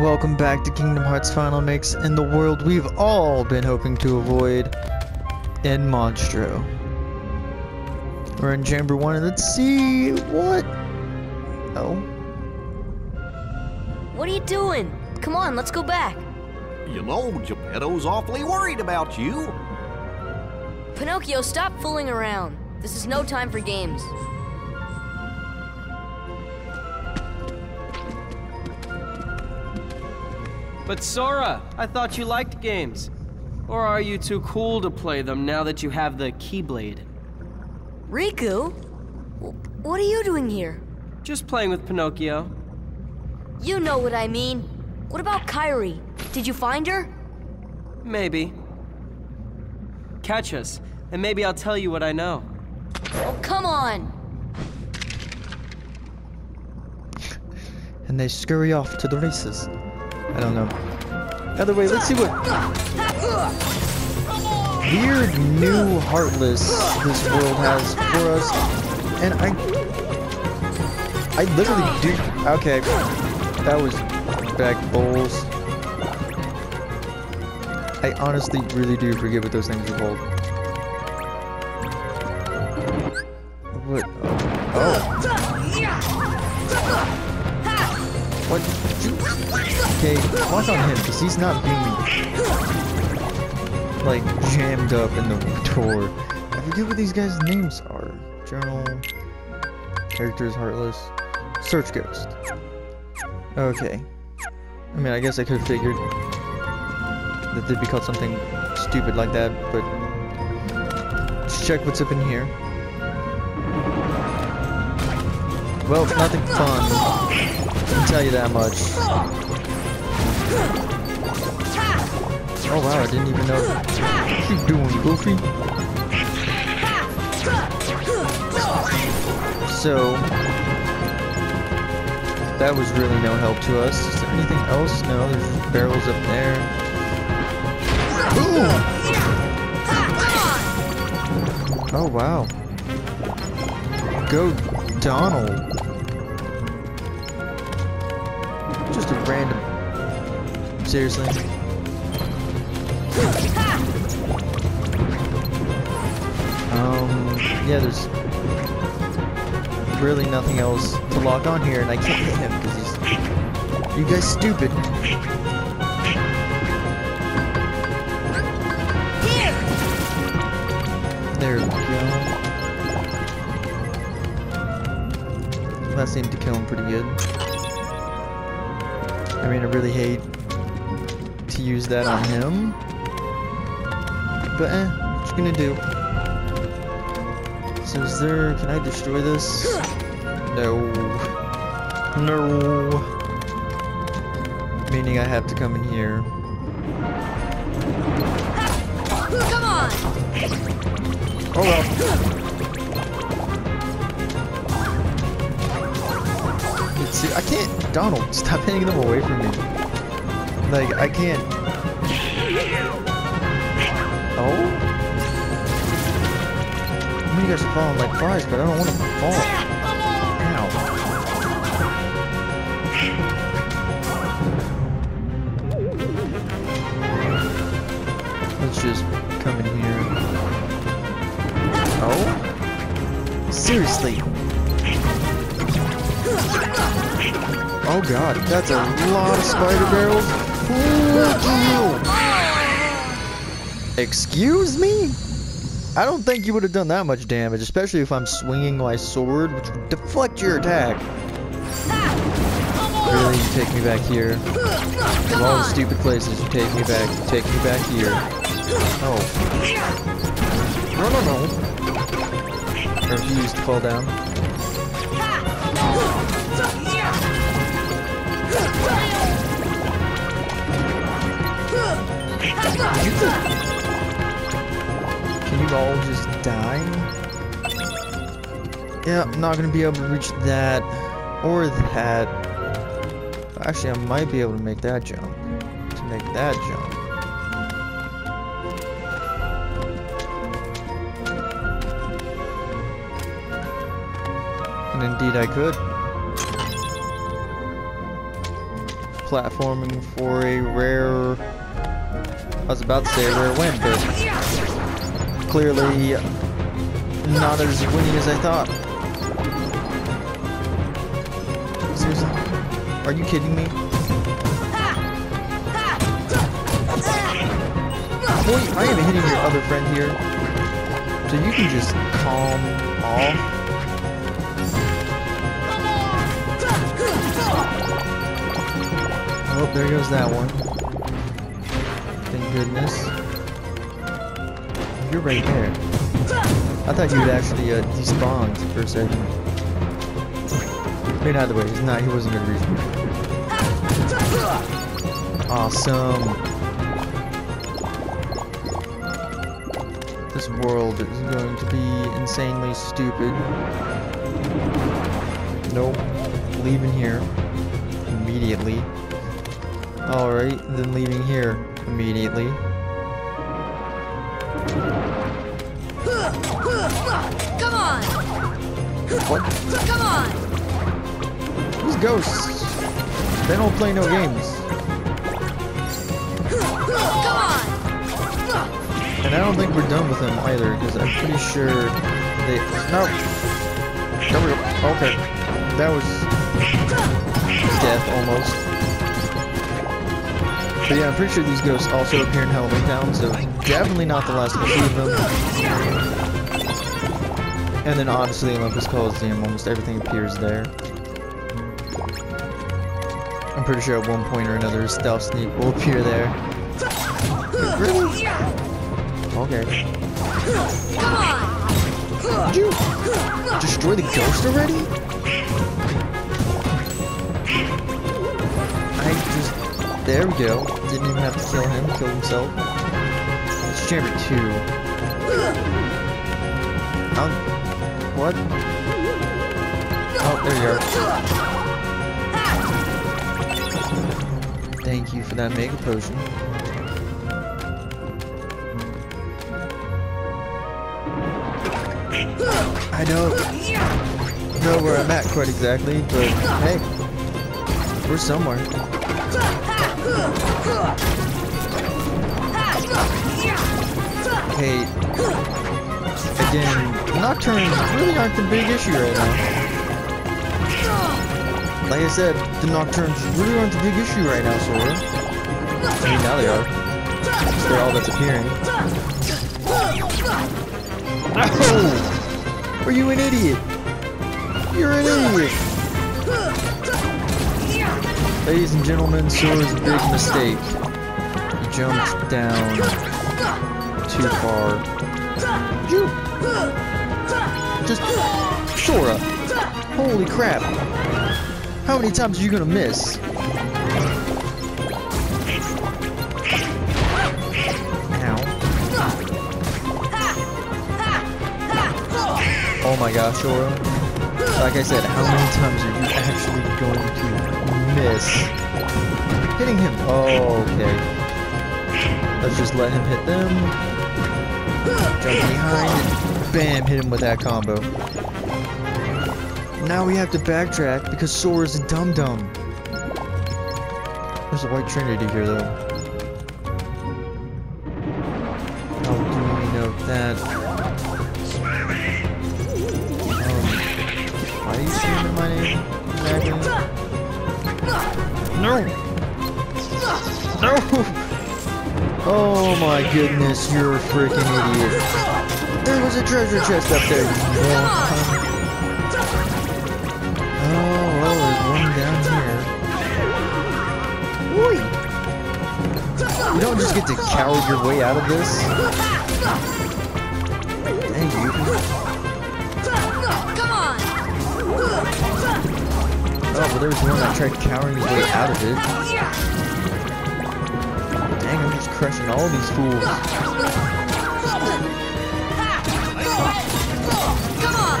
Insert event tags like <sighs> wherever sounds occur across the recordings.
and welcome back to Kingdom Hearts Final Mix in the world we've all been hoping to avoid in Monstro. We're in Chamber 1 and let's see what... Oh. What are you doing? Come on, let's go back. You know, Geppetto's awfully worried about you. Pinocchio, stop fooling around. This is no time for games. But Sora, I thought you liked games. Or are you too cool to play them now that you have the Keyblade? Riku? W- What are you doing here? Just playing with Pinocchio. You know what I mean. What about Kairi? Did you find her? Maybe. Catch us, and maybe I'll tell you what I know. Oh, come on! And they scurry off to the races. I don't know. Either way, let's see what weird new Heartless this world has for us. And I... I literally do... Okay. That was back bowls. I honestly really do forget what those things are called. Watch on him, because he's not being, like, jammed up in the door. I forget what these guys' names are. Journal, characters, Heartless, Search Ghost. Okay. I mean, I guess I could have figured that they'd be called something stupid like that, but let's check what's up in here. Well, nothing fun. I can tell you that much. Oh wow, I didn't even know. What you doing, Goofy? So, that was really no help to us. Is there anything else? No, there's barrels up there. Ooh! Oh wow. Go Donald. Just a random. Seriously. Um, yeah, there's really nothing else to lock on here, and I can't hit him because he's. You guys stupid. There we go. That seemed to kill him pretty good. I mean, I really hate to use that on him. But eh, what you gonna do? So is there, can I destroy this? No. No. Meaning I have to come in here. Come on! Oh well. I can't, Donald, stop hitting them away from me. Like, I can't. Oh? Mean, you guys are falling like flies, but I don't want to fall. Ow. Let's just come in here. Oh? Seriously? Oh god, that's a lot of spider barrels. Excuse me? I don't think you would have done that much damage, especially if I'm swinging my sword, which would deflect your attack. Really, you take me back here. Of all the stupid places, you take me back, take me back here. Oh. No, no, no. Refuse to fall down. All just die? Yeah, I'm not gonna be able to reach that or that. Actually, I might be able to make that jump. To make that jump. And indeed I could. platforming for a rare. I was about to say a rare win, but clearly not as winning as I thought. Seriously? Are you kidding me? Boy, I am hitting your other friend here. So you can just calm off. Oh, there goes that one. Thank goodness. You're right there. I thought you would actually uh, despawned for a second. But either way, he's not. He wasn't gonna reach me. Awesome. This world is going to be insanely stupid. Nope. Leaving here immediately. Alright, then leaving here immediately. Come on! What? Come on! These ghosts. They don't play no games. Come on! And I don't think we're done with them either, because I'm pretty sure they... No! There we go. Okay. That was... Death, almost. But yeah, I'm pretty sure these ghosts also appear in Halloween Town, so definitely not the last them. And then obviously Olympus Coliseum, almost everything appears there. I'm pretty sure at one point or another, Stealth Sneak will appear there. Okay. Come on! Did you destroy the ghost already? I just... There we go. Didn't even have to kill him, killed himself. It's chamber 2. Um, what? Oh, there you are. Thank you for that mega potion. I don't know where I'm at quite exactly, but hey, we're somewhere. Hey, again, nocturnes really aren't the big issue right now. Like I said, the nocturnes really aren't the big issue right now, Sora. I mean, now they are. They're all that's appearing. No! Are you an idiot? You're an idiot! Ladies and gentlemen, Sora's a big mistake. He jumped down too far. Sora! Holy crap! How many times are you gonna miss? Ow. Oh my gosh, Sora. Like I said, how many times are you actually going to miss hitting him? Oh, okay. Let's just let him hit them. Jump behind and bam, hit him with that combo. Now we have to backtrack because Sora's a dum-dum. There's a white trinity here though. How do we know that? Um, why are you screaming my name? No! No! Oh my goodness, you're a freaking idiot. There was a treasure chest up there, you moron. Oh, well, there's one down here. Whee! You don't just get to cower your way out of this. Thank you. Come on! Oh, but there was one that tried cowering his way out of it. Dang, I'm just crushing all these fools. Come on!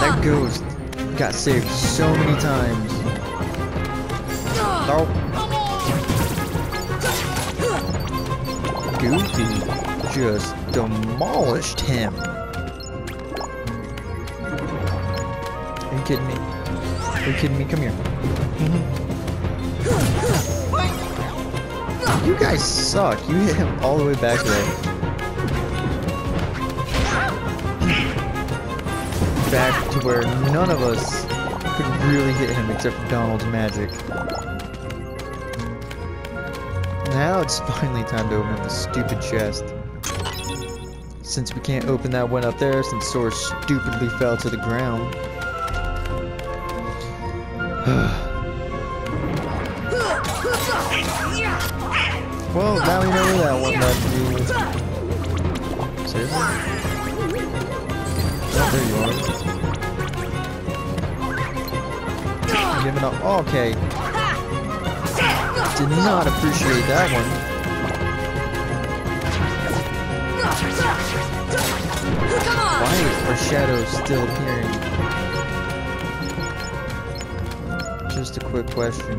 That on! Got saved so many times. Nope. Goofy just demolished him. Are you kidding me? Are you kidding me? Come here. You guys suck. You hit him all the way back there. Back to where none of us could really hit him except for Donald's magic. Now it's <laughs> finally time to open up the stupid chest. Since we can't open that one up there, since Sora stupidly fell to the ground. <sighs> well, now we know where that one led to. Seriously? Oh. Giving up. Okay. Did not appreciate that one. Why are shadows still appearing? Just a quick question.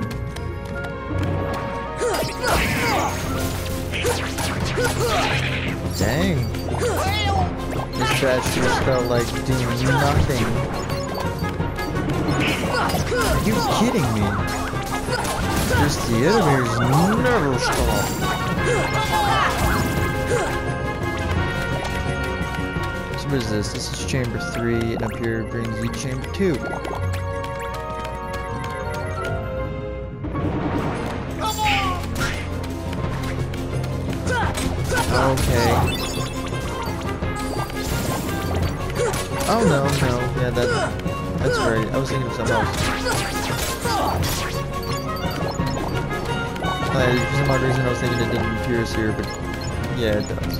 Dang. This batch just felt like doing nothing. Are you kidding me? Just the enemies never stop. So what is this? This is chamber 3, and up here brings you to chamber 2. Okay. Oh no, no, yeah, that, that's right. I was thinking of something else. Uh, for some odd reason I was thinking it didn't as here, but yeah, it does.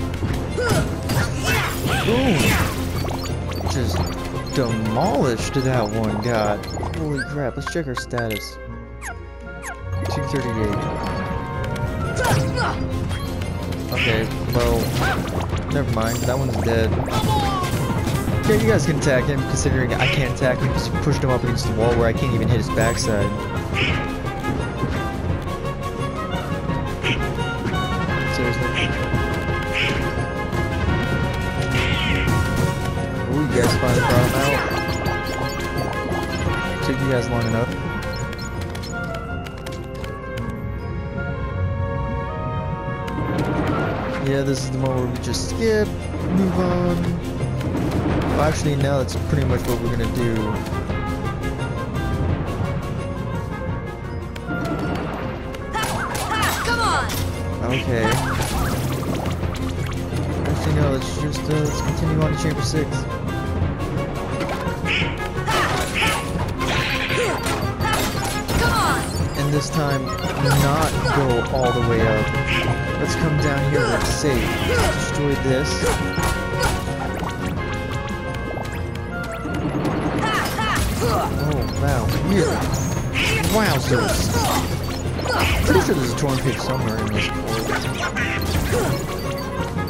Just demolished that one, god. Holy crap, let's check our status. 238. Okay, well, never mind. That one's dead. Yeah, you guys can attack him, considering I can't attack him you pushed him up against the wall where I can't even hit his backside. Seriously. Ooh, you guys finally brought him out. Took you guys long enough. Yeah, this is the moment where we just skip, move on. Well, actually, now that's pretty much what we're gonna do. Come on! Okay. Actually, no, let's just, uh, let's continue on to Chamber 6. And this time, not go all the way up. Let's come down here it's safe. Destroy this. Wow. Wowzers. Pretty sure there's a torn page somewhere in this board.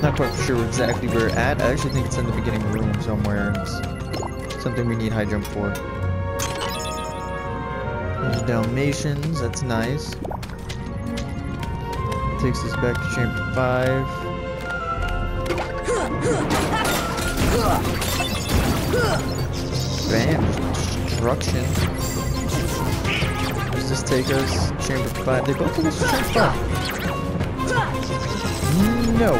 Not quite sure exactly where it's at. I actually think it's in the beginning room somewhere. It's something we need high jump for. There's Dalmatians, that's nice. Takes us back to chamber 5. Bam, destruction. Where does this take us? Chamber 5. They both take us chamber 5. No.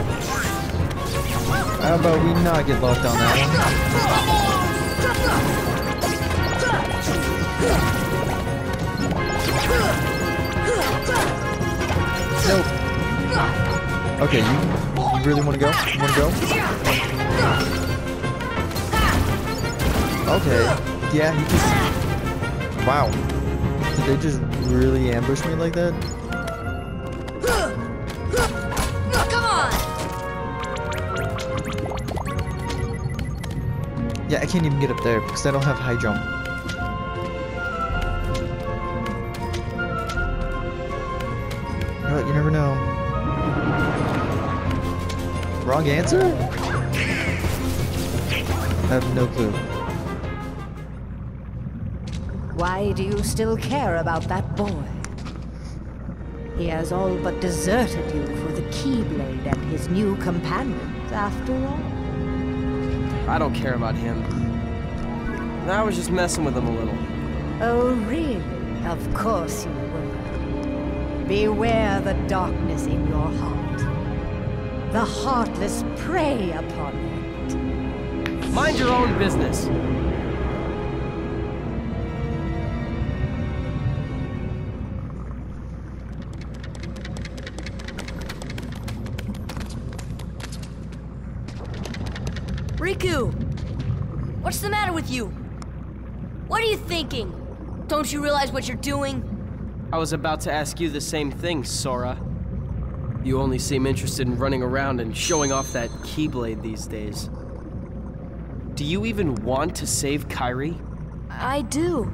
How about we not get locked on that one? Nope. Okay, you, you really want to go? You want to go? Okay. Yeah, he just... Wow. Did they just really ambush me like that? Come on! Yeah, I can't even get up there because I don't have high jump. But you never know. Wrong answer? I have no clue. Why do you still care about that boy? He has all but deserted you for the Keyblade and his new companions, after all. I don't care about him. I was just messing with him a little. Oh, really? Of course you were. Beware the darkness in your heart. The heartless prey upon it. Mind your own business. Riku! What's the matter with you? What are you thinking? Don't you realize what you're doing? I was about to ask you the same thing, Sora. You only seem interested in running around and showing off that Keyblade these days. Do you even want to save Kairi? I do.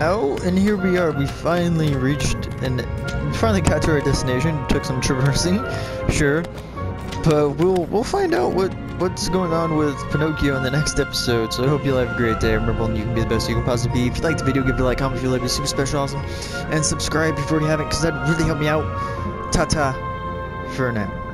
Oh, and here we are. We finally reached and finally got to our destination. Took some <laughs> traversing, sure, but we'll we'll find out what what's going on with Pinocchio in the next episode. So I hope you all have a great day. Remember, you can be the best you can possibly be. If you liked the video, give it a like, comment if you like it, super special, awesome, and subscribe if you already haven't, because that'd really help me out. Ta ta, for now.